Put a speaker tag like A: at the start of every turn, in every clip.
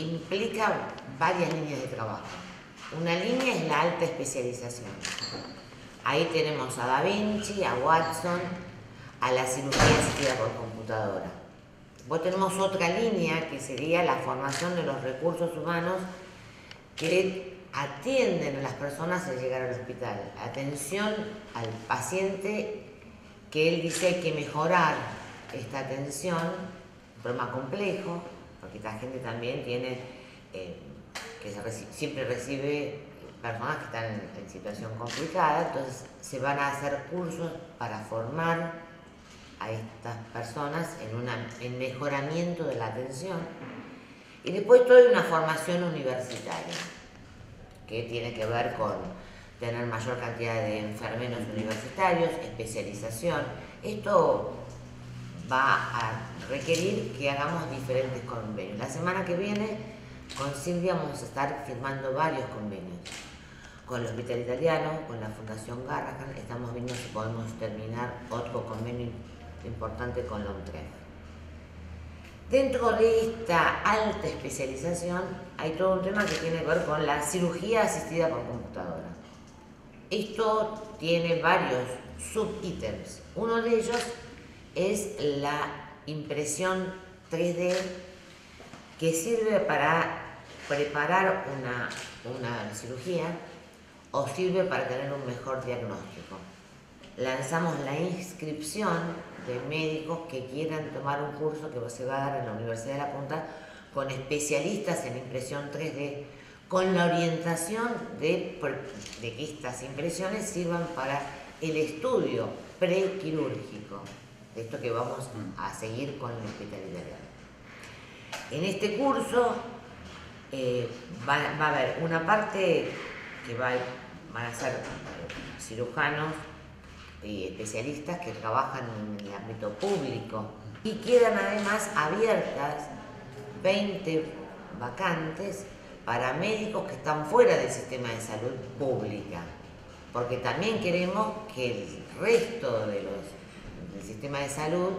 A: implica varias líneas de trabajo. Una línea es la alta especialización. Ahí tenemos a Da Vinci, a Watson, a la cirugía asistida por computadora. Después tenemos otra línea que sería la formación de los recursos humanos que atienden a las personas al llegar al hospital. Atención al paciente que él dice hay que mejorar esta atención, un problema complejo, porque esta gente también tiene, eh, que siempre recibe personas que están en, situación complicada, entonces se van a hacer cursos para formar a estas personas en, una, en mejoramiento de la atención. Y después toda una formación universitaria, que tiene que ver con tener mayor cantidad de enfermeros universitarios, especialización. Esto va a requerir que hagamos diferentes convenios. La semana que viene con Silvia vamos a estar firmando varios convenios. Con el Hospital Italiano, con la Fundación Garrahan, estamos viendo si podemos terminar otro convenio importante con la Dentro de esta alta especialización hay todo un tema que tiene que ver con la cirugía asistida por computadora. Esto tiene varios subítems. Uno de ellos es la impresión 3D que sirve para preparar una, cirugía o sirve para tener un mejor diagnóstico. Lanzamos la inscripción de médicos que quieran tomar un curso que se va a dar en la Universidad de La Punta con especialistas en impresión 3D con la orientación de, que estas impresiones sirvan para el estudio prequirúrgico, esto que vamos a seguir con el hospital italiano. En este curso eh, va, a haber una parte que va, van a ser eh, cirujanos y especialistas que trabajan en el ámbito público y quedan además abiertas 20 vacantes para médicos que están fuera del sistema de salud pública, porque también queremos que el resto de los, sistema de salud,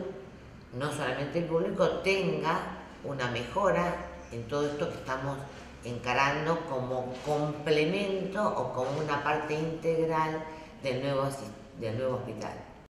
A: no solamente el público, tenga una mejora en todo esto que estamos encarando como complemento o como una parte integral del nuevo, del nuevo hospital.